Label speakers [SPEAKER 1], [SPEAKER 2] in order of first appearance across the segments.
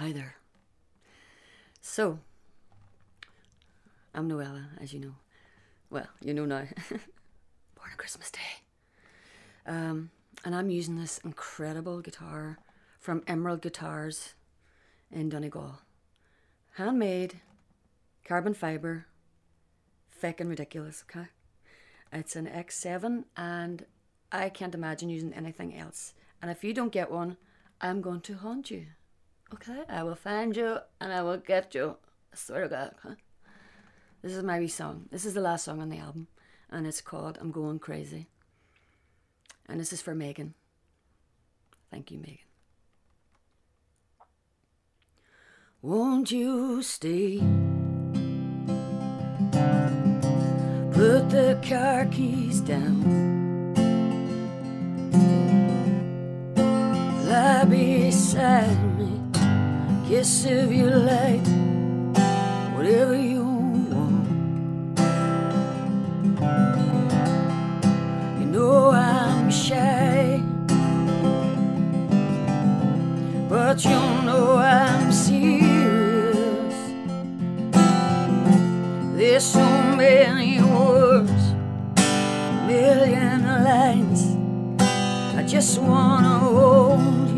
[SPEAKER 1] Hi there. So, I'm Noella, as you know. Well, you know now. Born on Christmas Day. Um, and I'm using this incredible guitar from Emerald Guitars in Donegal. Handmade, carbon fibre, and ridiculous, okay? It's an X7 and I can't imagine using anything else. And if you don't get one, I'm going to haunt you. Okay? I will find you and I will get you. I swear to God. Okay? This is my wee song. This is the last song on the album. And it's called I'm Going Crazy. And this is for Megan. Thank you, Megan. Won't you stay? Put the car keys down. Kiss if you like. Whatever you want. You know I'm shy. But you know I'm serious. There's so many words, a million lines. I just wanna hold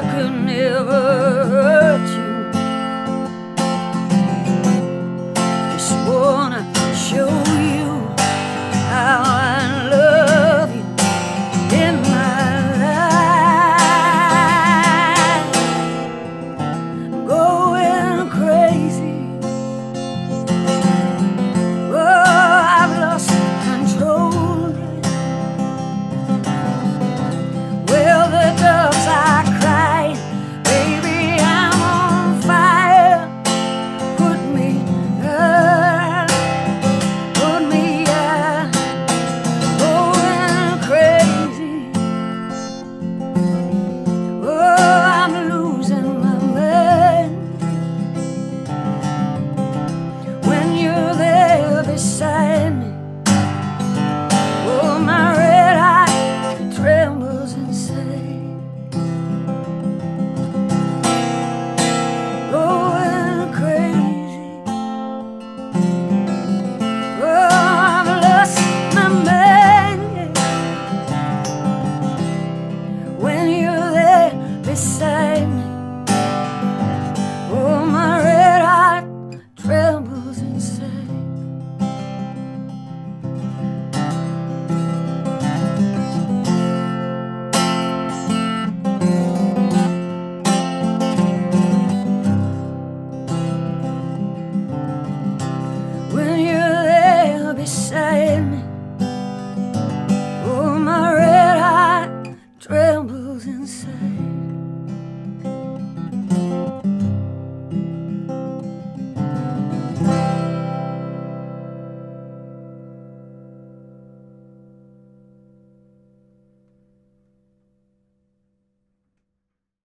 [SPEAKER 1] I could never.